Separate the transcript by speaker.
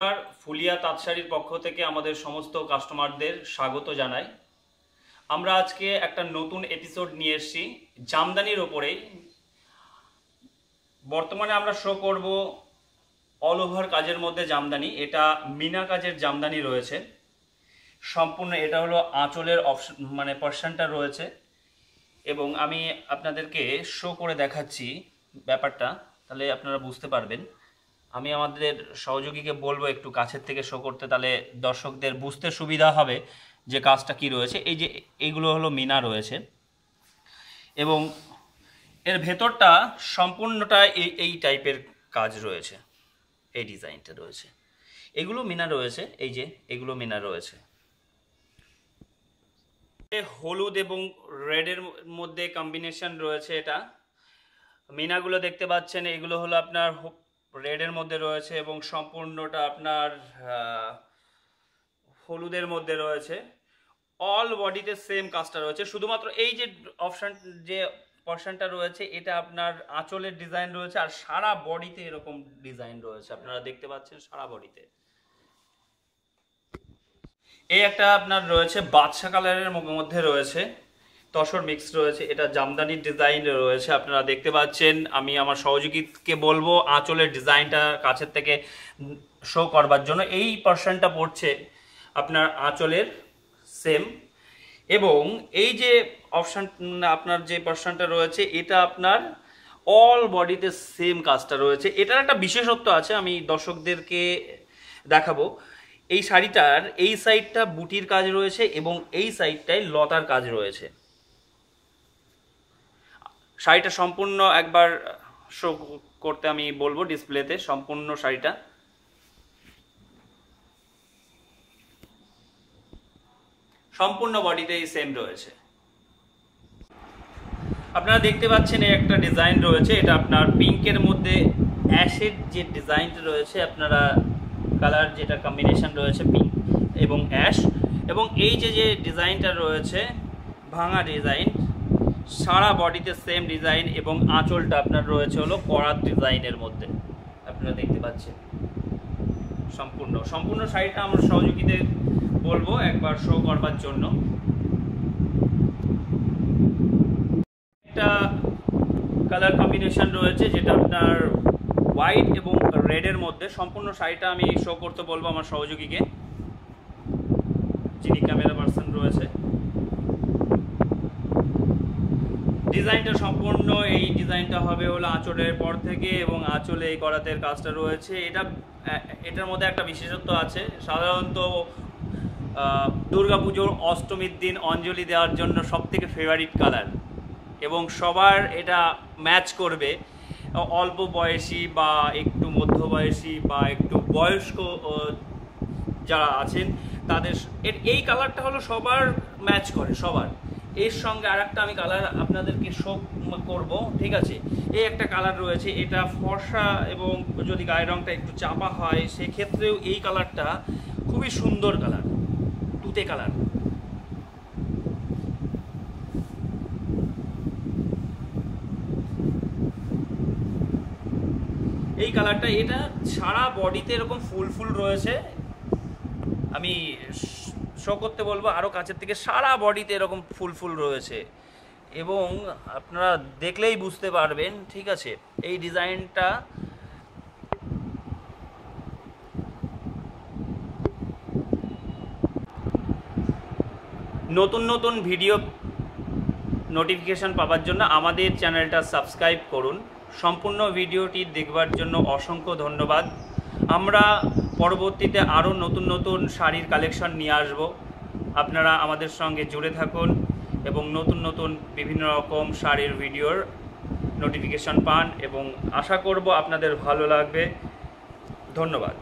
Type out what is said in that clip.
Speaker 1: নমস্কার ফুলিয়া তাঁতশাড়ির পক্ষ থেকে আমাদের সমস্ত কাস্টমারদের স্বাগত জানাই। আমরা আজকে একটা নতুন এপিসোড নিয়ে এসেছি। জামদানির ওপরেই। বর্তমানে আমরা শো করব অল ওভার কাজের মধ্যে জামদানি। এটা মিনা কাজের জামদানি রয়েছে। সম্পূর্ণ এটা হলো আঁচলের অপশন মানে পার্সনটা রয়েছে। এবং আমি আপনাদেরকে শো করে দেখাচ্ছি ব্যাপারটা। তাহলে আপনারা বুঝতে পারবেন। আমি আমাদের সহযোগীকে বলব একটু কাছের থেকে শো করতে, তাহলে দর্শকদের বুঝতে সুবিধা হবে যে কাজটা কি রয়েছে। এই যে এইগুলো হলো মিনা রয়েছে। এবং এর ভেতরটা সম্পূর্ণটা এই এই টাইপের কাজ রয়েছে। এই ডিজাইনটা রয়েছে। এগুলো মিনা রয়েছে। এই যে এগুলো মিনা রয়েছে। হলুদ এবং রেডের মধ্যে কম্বিনেশন রয়েছে এটা। মিনাগুলো দেখতে পাচ্ছেন। এগুলো হলো আপনার রেডের মধ্যে রয়েছে এবং সম্পূর্ণটা আপনার হলুদের মধ্যে রয়েছে। অল বডিতে সেম কাজটা রয়েছে। শুধুমাত্র এই যে অপশান যে পর্শনটা রয়েছে, এটা আপনার আঁচলের ডিজাইন রয়েছে আর সারা বডিতে এরকম ডিজাইন রয়েছে। আপনারা দেখতে পাচ্ছেন সারা বডিতে এই একটা আপনার রয়েছে, বাদশা কালারের মধ্যে রয়েছে। তসর মিক্স রয়েছে, এটা জামদানির ডিজাইন রয়েছে, আপনারা দেখতে পাচ্ছেন। আমি আমার সহযোগীকে বলব, আঁচলের ডিজাইনটা কাছের থেকে শো করবার জন্য। এই পার্সনটা পড়ছে আপনার আঁচলের সেম এবং এই যে অপশান আপনার যে পার্সনটা রয়েছে, এটা আপনার অল বডিতে সেম কাজটা রয়েছে। এটার একটা বিশেষত্ব আছে, আমি দর্শকদেরকে দেখাবো। এই শাড়িটার এই সাইডটা বুটির কাজ রয়েছে এবং এই সাইডটায় লতার কাজ রয়েছে। শাড়িটা সম্পূর্ণ একবার শো করতে আমি বলব ডিসপ্লেতে, সম্পূর্ণ শাড়িটা। সম্পূর্ণ বডিতেই সেম রয়েছে। আপনারা দেখতে পাচ্ছেন এই একটা ডিজাইন রয়েছে, এটা আপনার পিঙ্কের মধ্যে অ্যাশের যে ডিজাইনটা রয়েছে, আপনারা কালার যেটা কম্বিনেশন রয়েছে পিঙ্ক এবং অ্যাশ এবং এই যে যে ডিজাইনটা রয়েছে, ভাঙা ডিজাইন সারা বডিতে সেম ডিজাইন এবং আঁচলটা আপনার রয়েছে হলো করাত ডিজাইনের মধ্যে। আপনারা দেখতে পাচ্ছেন। সম্পূর্ণ। সম্পূর্ণ শাড়িটা আমরা সহযোগীদের বলব একবার শো করবার জন্য। একটা কালার কম্বিনেশন রয়েছে যেটা আপনার হোয়াইট এবং রেডের মধ্যে। সম্পূর্ণ শাড়িটা আমি শো করতে বলব আমার সহযোগীকে। যিনি ক্যামেরা পার্সন রয়েছে ডিজাইনটা সম্পূর্ণ, এই ডিজাইনটা হবে হলো আঁচলের পর থেকে এবং আঁচলে এই করাতের কাজটা রয়েছে। এটা এটার মধ্যে একটা বিশেষত্ব আছে। সাধারণত দুর্গা পুজোর অষ্টমীর দিন অঞ্জলি দেওয়ার জন্য সব থেকে ফেভারিট কালার এবং সবার এটা ম্যাচ করবে। অল্প বয়সী বা একটু মধ্যবয়সী বা একটু বয়স্ক যারা আছেন, তাদের এই কালারটা হলো সবার ম্যাচ করে, সবার। এর সঙ্গে আর একটা আমি কালার আপনাদেরকে শো করব, ঠিক আছে? এই একটা কালার রয়েছে, এটা ফর্সা এবং যদি গায়ের রংটা একটু চাপা হয়, সেক্ষেত্রেও এই কালারটা খুবই সুন্দর কালার তুতে কালার এই কালারটা এটা সারা বডিতে এরকম ফুল ফুল রয়েছে। আমি শো করতে বলব আরও কাছের থেকে সারা বডিতে এরকম ফুল ফুল রয়েছে। এবং আপনারা দেখলেই বুঝতে পারবেন, ঠিক আছে? এই ডিজাইনটা নতুন নতুন ভিডিও নোটিফিকেশন পাওয়ার জন্য আমাদের চ্যানেলটা সাবস্ক্রাইব করুন। সম্পূর্ণ ভিডিওটি দেখবার জন্য অসংখ্য ধন্যবাদ। আমরা পরবর্তীতে আরও নতুন নতুন শাড়ির কালেকশন নিয়ে আসব। আপনারা আমাদের সঙ্গে জুড়ে থাকুন এবং নতুন নতুন বিভিন্ন রকম শাড়ির ভিডিওর নোটিফিকেশন পান এবং আশা করব আপনাদের ভালো লাগবে। ধন্যবাদ।